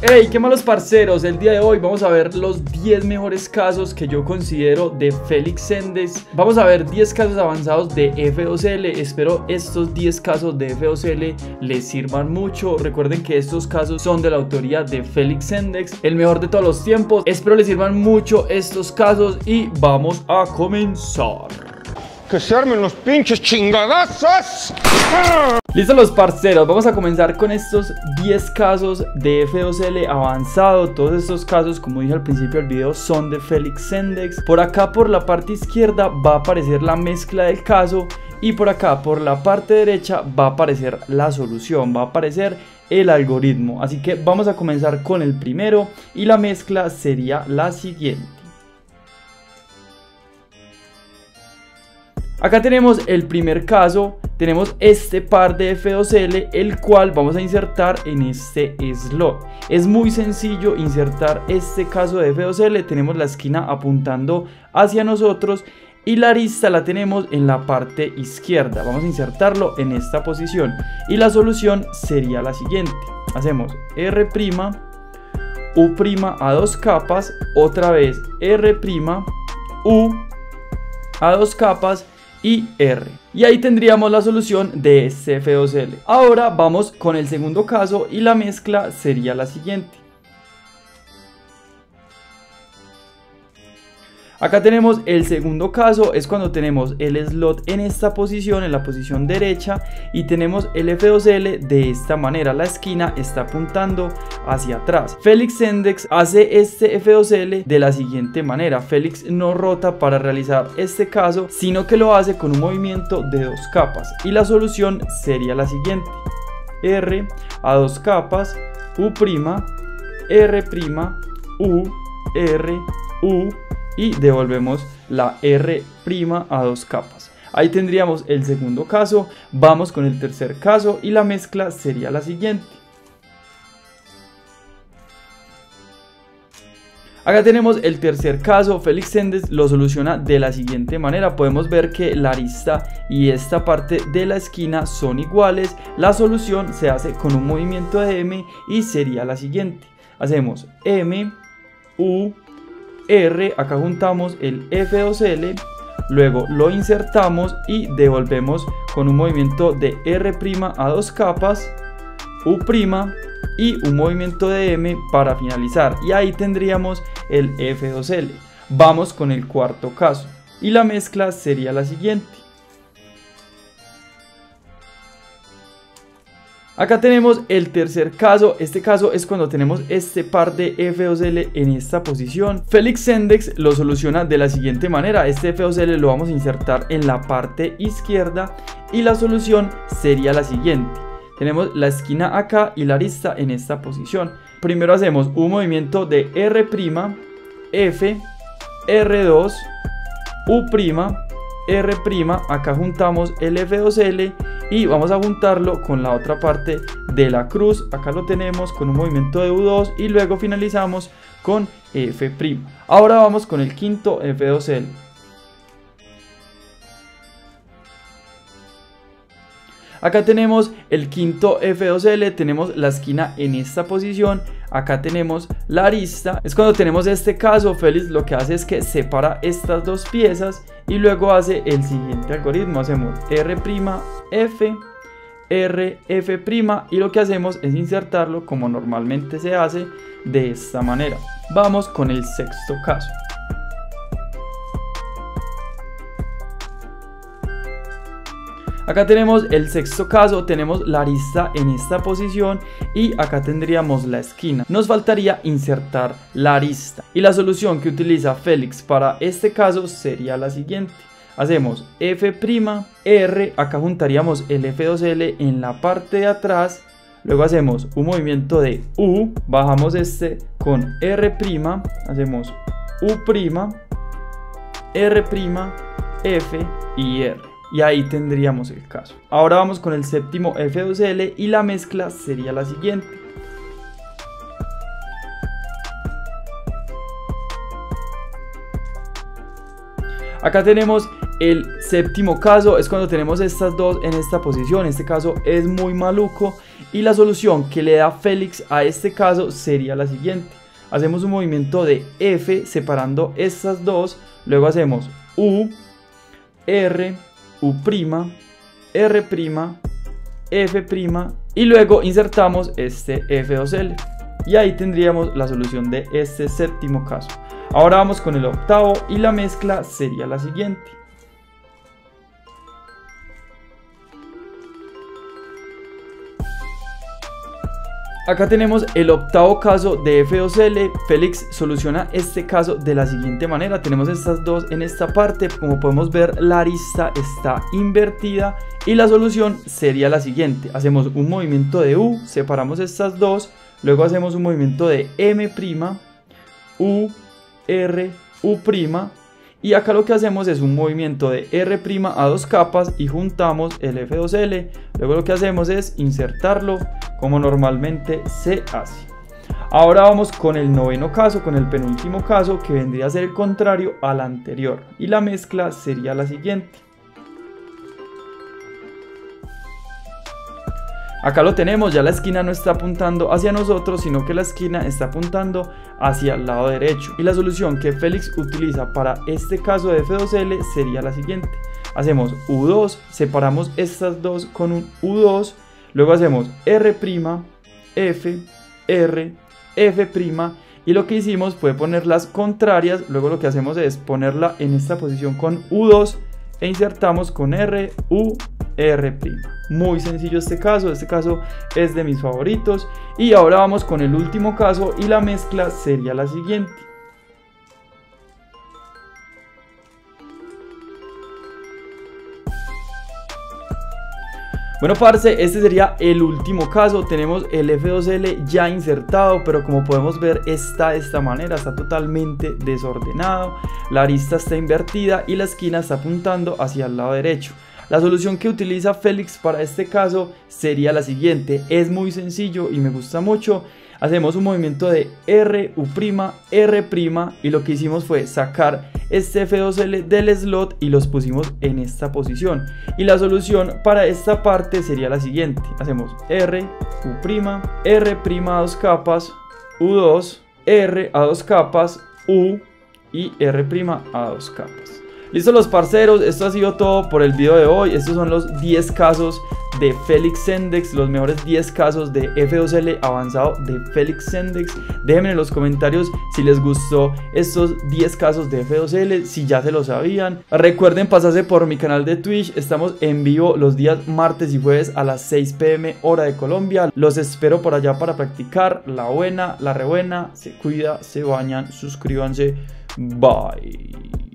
Hey, qué malos parceros, el día de hoy vamos a ver los 10 mejores casos que yo considero de Félix Sendes. Vamos a ver 10 casos avanzados de FOCL, espero estos 10 casos de FOCL les sirvan mucho. Recuerden que estos casos son de la autoría de Félix Sendex, el mejor de todos los tiempos. Espero les sirvan mucho estos casos y vamos a comenzar. Que se armen los pinches chingadazos. Listo los parceros, vamos a comenzar con estos 10 casos de F2L avanzado. Todos estos casos, como dije al principio del video, son de Félix Sendex. Por acá por la parte izquierda va a aparecer la mezcla del caso Y por acá por la parte derecha va a aparecer la solución, va a aparecer el algoritmo. Así que vamos a comenzar con el primero y la mezcla sería la siguiente. Acá tenemos el primer caso, tenemos este par de F2L, el cual vamos a insertar en este slot. Es muy sencillo insertar este caso de F2L, tenemos la esquina apuntando hacia nosotros y la arista la tenemos en la parte izquierda. Vamos a insertarlo en esta posición y la solución sería la siguiente. Hacemos R', U' a dos capas, otra vez R', U a dos capas y R. Y ahí tendríamos la solución de este F2L. Ahora vamos con el segundo caso y la mezcla sería la siguiente. Acá tenemos el segundo caso, es cuando tenemos el slot en esta posición, en la posición derecha, y tenemos el F2L de esta manera, la esquina está apuntando hacia atrás. Félix Sendex hace este F2L de la siguiente manera, Félix no rota para realizar este caso, sino que lo hace con un movimiento de dos capas, y la solución sería la siguiente, R a dos capas, U', R', U, R, U, y devolvemos la R' a dos capas. Ahí tendríamos el segundo caso, vamos con el tercer caso y la mezcla sería la siguiente. Acá tenemos el tercer caso, Félix Sendes lo soluciona de la siguiente manera, podemos ver que la arista y esta parte de la esquina son iguales, la solución se hace con un movimiento de M y sería la siguiente, hacemos M, U, R, acá juntamos el F2L, luego lo insertamos y devolvemos con un movimiento de R' a dos capas, U' y un movimiento de M para finalizar y ahí tendríamos el F2L. Vamos con el cuarto caso y la mezcla sería la siguiente. Acá tenemos el tercer caso, este caso es cuando tenemos este par de F2L en esta posición. Félix Sendex lo soluciona de la siguiente manera, este F2L lo vamos a insertar en la parte izquierda y la solución sería la siguiente. Tenemos la esquina acá y la arista en esta posición. Primero hacemos un movimiento de R', F, R2, U', R', acá juntamos el F2L y vamos a juntarlo con la otra parte de la cruz. Acá lo tenemos con un movimiento de U2 y luego finalizamos con F' ahora vamos con el quinto F2L Acá tenemos el quinto F2L, tenemos la esquina en esta posición, acá tenemos la arista. Es cuando tenemos este caso, Félix lo que hace es que separa estas dos piezas y luego hace el siguiente algoritmo. Hacemos R', F, R, F' y lo que hacemos es insertarlo como normalmente se hace de esta manera. Vamos con el sexto caso. Acá tenemos el sexto caso, tenemos la arista en esta posición y acá tendríamos la esquina. Nos faltaría insertar la arista y la solución que utiliza Félix para este caso sería la siguiente. Hacemos F', R, acá juntaríamos el F2L en la parte de atrás Luego hacemos un movimiento de U, bajamos este con R', hacemos U', R', F y R y ahí tendríamos el caso. Ahora vamos con el séptimo F2L y la mezcla sería la siguiente. Acá tenemos el séptimo caso, es cuando tenemos estas dos en esta posición, este caso es muy maluco Y la solución que le da Félix a este caso sería la siguiente. Hacemos un movimiento de F separando estas dos, luego hacemos U, R, U', R', F' y luego insertamos este F2L. Y ahí tendríamos la solución de este séptimo caso. Ahora vamos con el octavo y la mezcla sería la siguiente. Acá tenemos el octavo caso de F2L. Félix soluciona este caso de la siguiente manera. Tenemos estas dos en esta parte. Como podemos ver, la arista está invertida y la solución sería la siguiente. Hacemos un movimiento de U, separamos estas dos, luego hacemos un movimiento de M', U, R, U', y acá lo que hacemos es un movimiento de R' a dos capas y juntamos el F2L. Luego lo que hacemos es insertarlo como normalmente se hace. Ahora vamos con el noveno caso, con el penúltimo caso que vendría a ser el contrario al anterior. Y la mezcla sería la siguiente. Acá lo tenemos, ya la esquina no está apuntando hacia nosotros, sino que la esquina está apuntando hacia el lado derecho. Y la solución que Félix utiliza para este caso de F2L sería la siguiente. Hacemos U2, separamos estas dos con un U2, luego hacemos R', F, R, F' y lo que hicimos fue poner las contrarias, luego lo que hacemos es ponerla en esta posición con U2 e insertamos con R, U, R'. Muy sencillo este caso, este caso es de mis favoritos. Y ahora vamos con el último caso y la mezcla sería la siguiente. Bueno, parce, este sería el último caso. Tenemos el F2L ya insertado, pero como podemos ver está de esta manera, está totalmente desordenado. La arista está invertida y la esquina está apuntando hacia el lado derecho. La solución que utiliza Félix para este caso sería la siguiente. Es muy sencillo y me gusta mucho. Hacemos un movimiento de R, U', R' y lo que hicimos fue sacar este F2L del slot y los pusimos en esta posición. Y la solución para esta parte sería la siguiente. Hacemos R, U', R' a dos capas, U2, R a dos capas, U y R' a dos capas. Listo los parceros, esto ha sido todo por el video de hoy. Estos son los 10 casos de Felix Sendex, los mejores 10 casos de F2L avanzado de Felix Sendex. Déjenme en los comentarios si les gustó estos 10 casos de F2L, si ya se lo sabían. Recuerden pasarse por mi canal de Twitch, estamos en vivo los días martes y jueves a las 6 pm hora de Colombia. Los espero por allá para practicar la buena, la rebuena, se cuida, se bañan, suscríbanse. Bye.